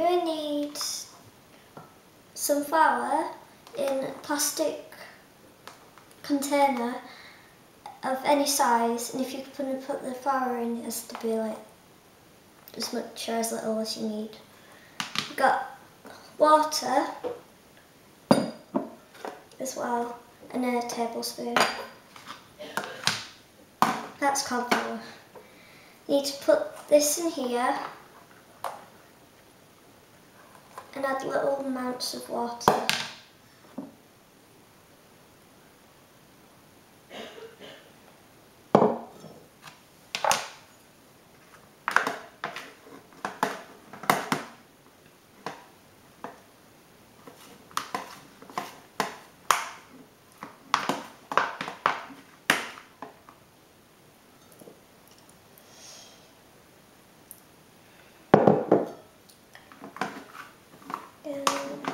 you need some flour in a plastic container of any size and if going to put the flour in it has to be like as much or as little as you need. You've got water as well and a tablespoon. That's flour. You need to put this in here and add little amounts of water. And